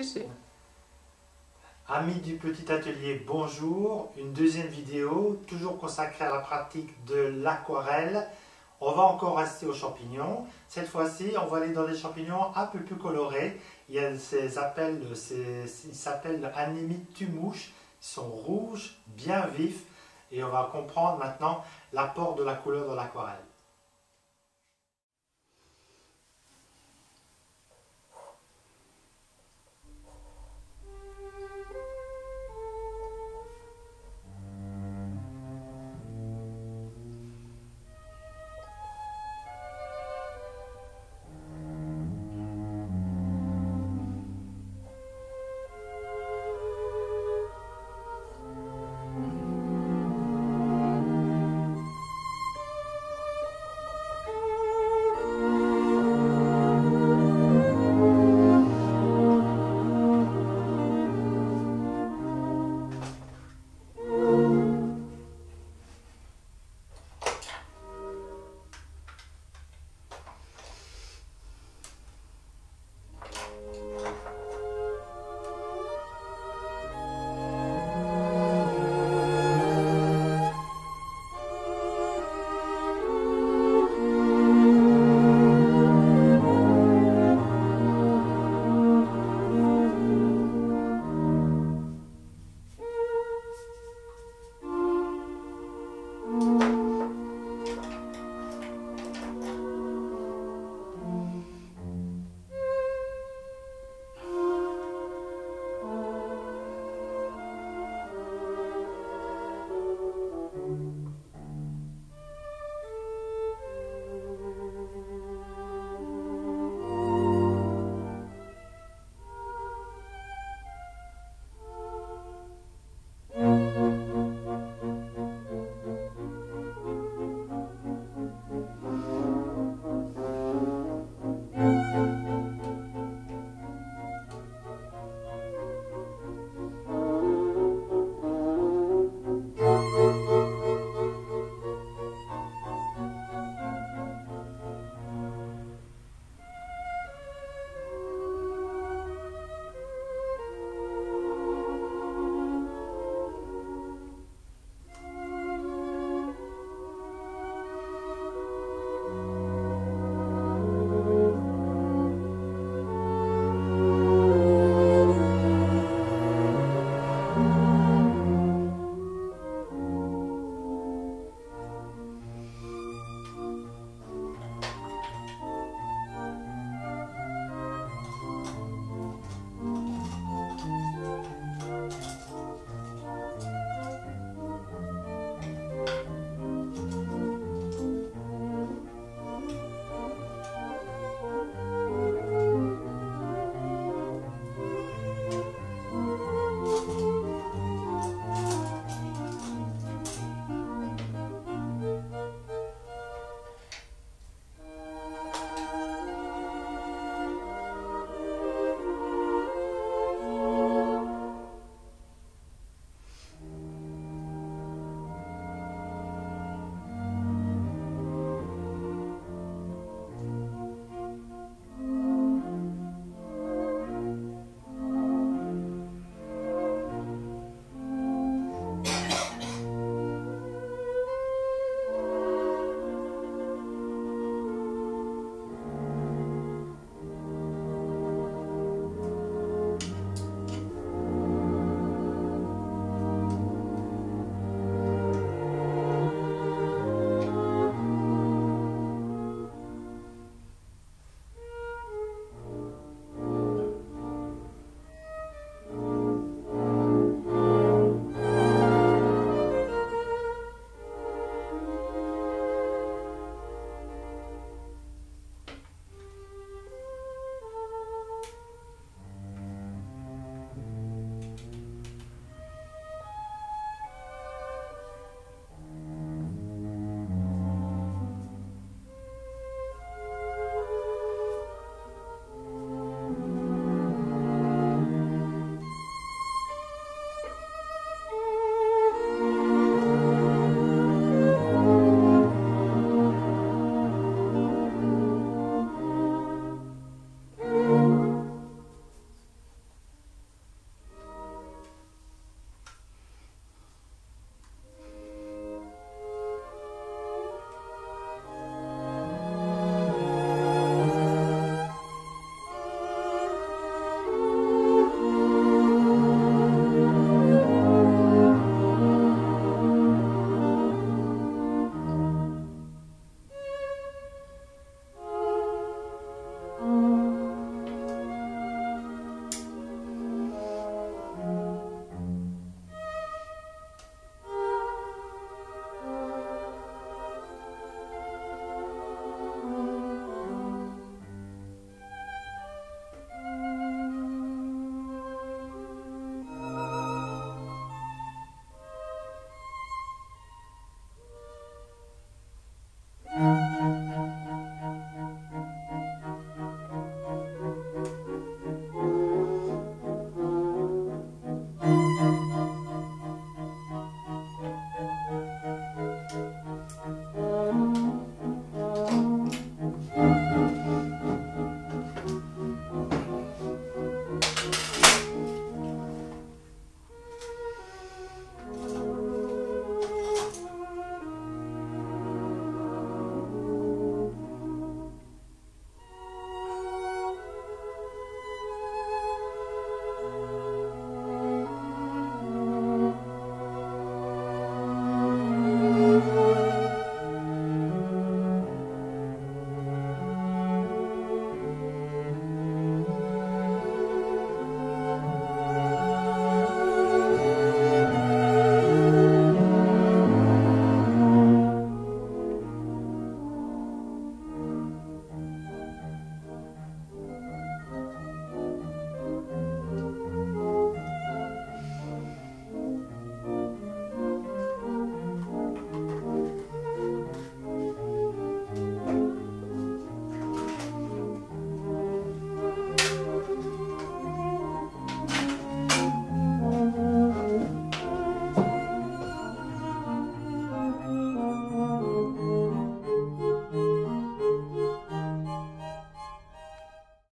Si. Amis du petit atelier, bonjour. Une deuxième vidéo, toujours consacrée à la pratique de l'aquarelle. On va encore rester aux champignons. Cette fois-ci, on va aller dans des champignons un peu plus colorés. Il y a ces appels, ils s'appellent anémite tumouche. Ils sont rouges, bien vifs. Et on va comprendre maintenant l'apport de la couleur dans l'aquarelle.